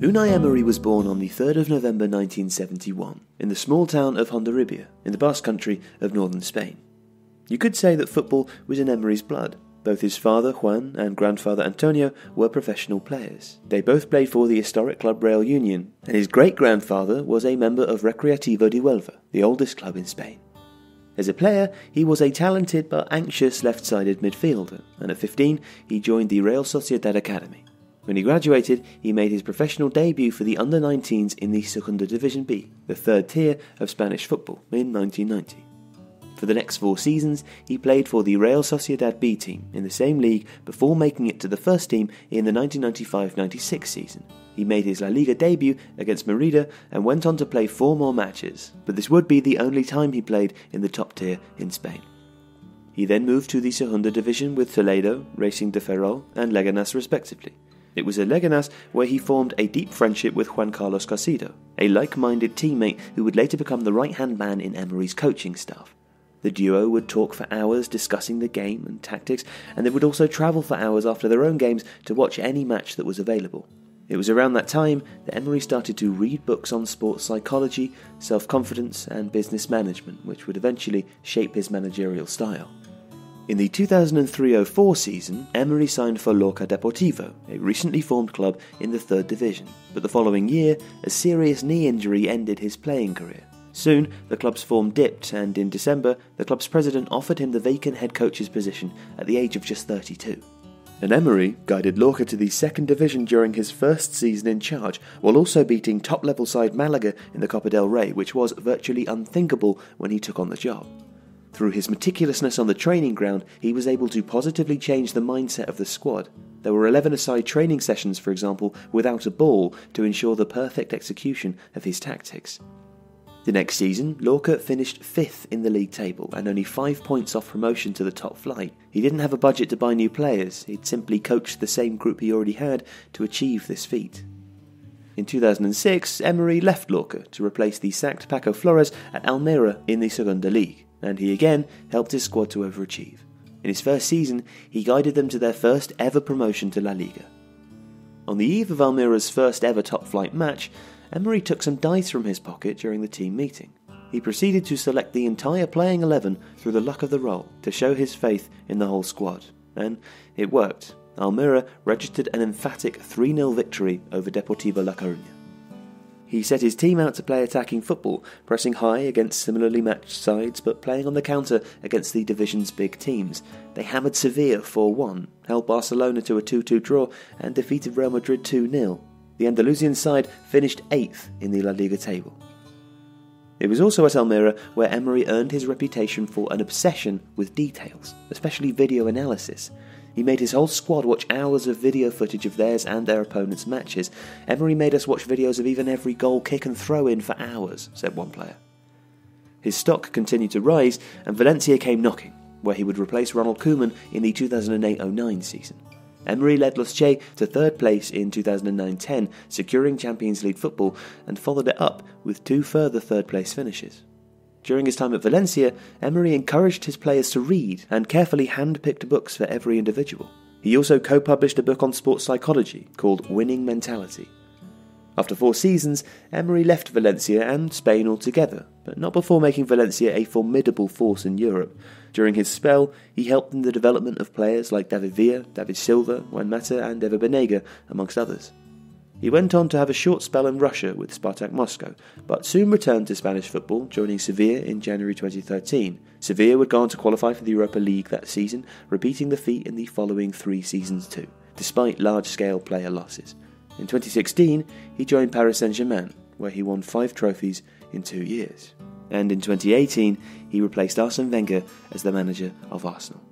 Unai Emery was born on the 3rd of November 1971 in the small town of Hondarribia in the Basque country of northern Spain. You could say that football was in Emery's blood. Both his father, Juan, and grandfather, Antonio, were professional players. They both played for the historic club Real Union, and his great grandfather was a member of Recreativo de Huelva, the oldest club in Spain. As a player, he was a talented but anxious left sided midfielder, and at 15, he joined the Real Sociedad Academy. When he graduated, he made his professional debut for the under 19s in the Segunda Division B, the third tier of Spanish football, in 1990. For the next four seasons, he played for the Real Sociedad B team in the same league before making it to the first team in the 1995 96 season. He made his La Liga debut against Merida and went on to play four more matches, but this would be the only time he played in the top tier in Spain. He then moved to the Segunda Division with Toledo, Racing de Ferrol, and Leganes respectively. It was at Leganes where he formed a deep friendship with Juan Carlos Carcedo, a like minded teammate who would later become the right hand man in Emery's coaching staff. The duo would talk for hours discussing the game and tactics, and they would also travel for hours after their own games to watch any match that was available. It was around that time that Emery started to read books on sports psychology, self confidence, and business management, which would eventually shape his managerial style. In the 2003 04 season, Emery signed for Lorca Deportiva, a recently formed club in the third division, but the following year, a serious knee injury ended his playing career. Soon, the club's form dipped, and in December, the club's president offered him the vacant head coach's position at the age of just 32. And Emery guided Lorca to the second division during his first season in charge, while also beating top level side Malaga in the Copa del Rey, which was virtually unthinkable when he took on the job. Through his meticulousness on the training ground, he was able to positively change the mindset of the squad. There were 11 aside training sessions, for example, without a ball to ensure the perfect execution of his tactics. The next season, Lorca finished fifth in the league table and only five points off promotion to the top flight. He didn't have a budget to buy new players, he'd simply coached the same group he already had to achieve this feat. In 2006, Emery left Lorca to replace the sacked Paco Flores at Almeria in the Segunda League and he again helped his squad to overachieve. In his first season, he guided them to their first ever promotion to La Liga. On the eve of Almeria's first ever top flight match, Emery took some dice from his pocket during the team meeting. He proceeded to select the entire playing 11 through the luck of the roll to show his faith in the whole squad. And it worked. Almeria registered an emphatic 3 0 victory over Deportivo La Coruña. He set his team out to play attacking football, pressing high against similarly matched sides but playing on the counter against the division's big teams. They hammered Sevilla 4 1, held Barcelona to a 2 2 draw, and defeated Real Madrid 2 0. The Andalusian side finished 8th in the La Liga table. It was also at Almeria where Emery earned his reputation for an obsession with details, especially video analysis. He made his whole squad watch hours of video footage of theirs and their opponents' matches. Emery made us watch videos of even every goal, kick, and throw in for hours, said one player. His stock continued to rise, and Valencia came knocking, where he would replace Ronald Koeman in the 2008 09 season. Emery led Los Che to third place in 2009 10, securing Champions League football, and followed it up with two further third place finishes. During his time at Valencia, Emery encouraged his players to read and carefully hand-picked books for every individual. He also co-published a book on sports psychology called Winning Mentality. After four seasons, Emery left Valencia and Spain altogether, but not before making Valencia a formidable force in Europe. During his spell, he helped in the development of players like David Villa, David Silva, Juan Mata, and Ever Banega, amongst others. He went on to have a short spell in Russia with Spartak Moscow, but soon returned to Spanish football, joining Sevilla in January 2013. Sevilla would go on to qualify for the Europa League that season, repeating the feat in the following three seasons too, despite large scale player losses. In 2016, he joined Paris Saint Germain, where he won five trophies in two years. And in 2018, he replaced Arsene Wenger as the manager of Arsenal.